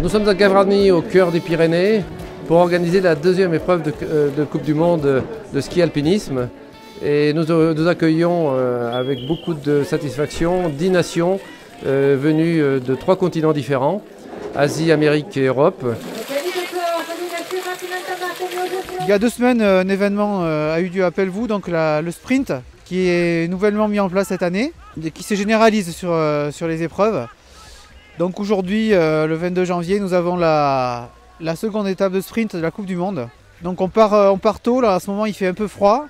Nous sommes à Gavrani, au cœur des Pyrénées, pour organiser la deuxième épreuve de, euh, Coupe du Monde de ski alpinisme. Et nous, nous accueillons euh, avec beaucoup de satisfaction 10 nations euh, venues de trois continents différents, Asie, Amérique et Europe. Il y a deux semaines, un événement a eu lieu à Pelvoux, donc le sprint, qui est nouvellement mis en place cette année, et qui se généralise sur les épreuves. Donc aujourd'hui, euh, le 22 janvier, nous avons la, seconde étape de sprint de la Coupe du Monde. Donc on part, euh, on part tôt, là, à ce moment il fait un peu froid.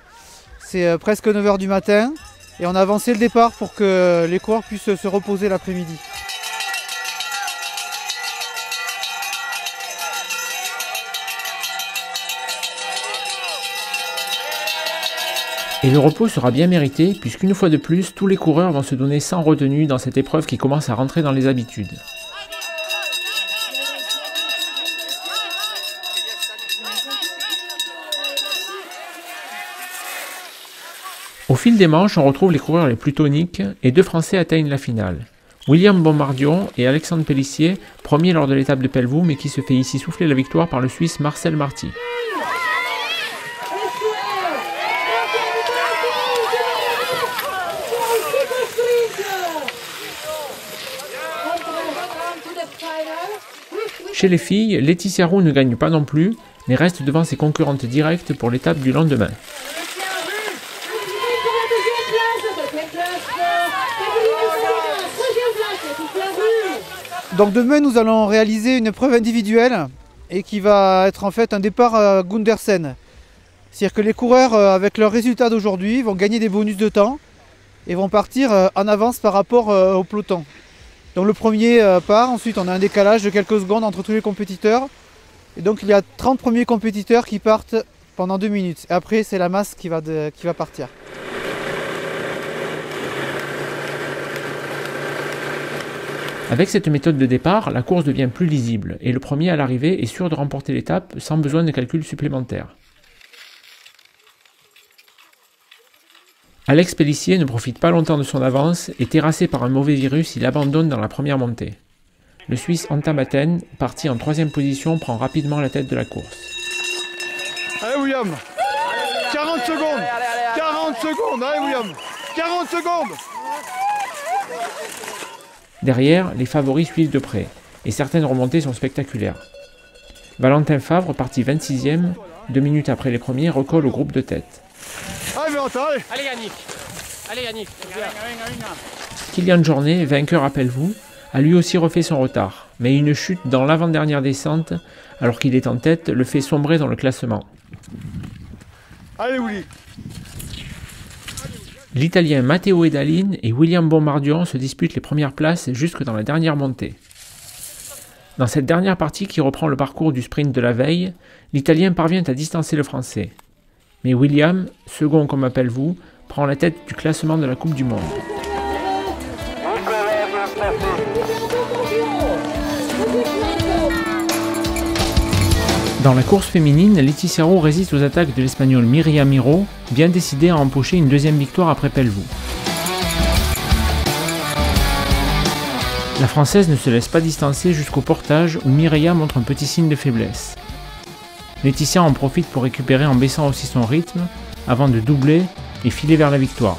C'est euh, presque 9h du matin. Et on a avancé le départ pour que les coureurs puissent se reposer l'après-midi. Et le repos sera bien mérité, puisqu'une fois de plus, tous les coureurs vont se donner sans retenue dans cette épreuve qui commence à rentrer dans les habitudes. Au fil des manches, on retrouve les coureurs les plus toniques et deux Français atteignent la finale. William Bombardion et Alexandre Pellissier, premiers lors de l'étape de Pelvoux, mais qui se fait ici souffler la victoire par le Suisse Marcel Marty. Chez les filles, Laetitia Roux ne gagne pas non plus, mais reste devant ses concurrentes directes pour l'étape du lendemain. Donc demain nous allons réaliser une preuve individuelle et qui va être en fait un départ à Gundersen. C'est-à-dire que les coureurs euh, avec leurs résultats d'aujourd'hui vont gagner des bonus de temps et vont partir euh, en avance par rapport euh, au peloton. Donc le premier euh, part, ensuite on a un décalage de quelques secondes entre tous les compétiteurs. Et donc il y a 30 premiers compétiteurs qui partent pendant 2 minutes. Et après c'est la masse qui va, qui va partir. Avec cette méthode de départ, la course devient plus lisible et le premier à l'arrivée est sûr de remporter l'étape sans besoin de calcul supplémentaire. Alex Pellissier ne profite pas longtemps de son avance et terrassé par un mauvais virus, il abandonne dans la première montée. Le Suisse Antamaten, parti en troisième position, prend rapidement la tête de la course. Allez William 40 secondes 40 secondes Allez William 40 secondes Derrière, les favoris suivent de près, et certaines remontées sont spectaculaires. Valentin Favre, parti 26e, deux minutes après les premiers, recolle au groupe de tête. Allez Yannick Allez Yannick Kylian Jornet, vainqueur appelle-vous, a lui aussi refait son retard, mais une chute dans l'avant-dernière descente, alors qu'il est en tête, le fait sombrer dans le classement. Allez Willy L'Italien Matteo Edalin et William Bombardion se disputent les premières places jusque dans la dernière montée. Dans cette dernière partie qui reprend le parcours du sprint de la veille, l'Italien parvient à distancer le Français. Mais William, second comme appelle-vous, prend la tête du classement de la Coupe du Monde. Dans la course féminine, Laetitia Roux résiste aux attaques de l'Espagnol Miriam Miro, bien décidée à empocher une deuxième victoire après Pelvoux. La Française ne se laisse pas distancer jusqu'au portage où Mireia montre un petit signe de faiblesse. Laetitia en profite pour récupérer en baissant aussi son rythme avant de doubler et filer vers la victoire.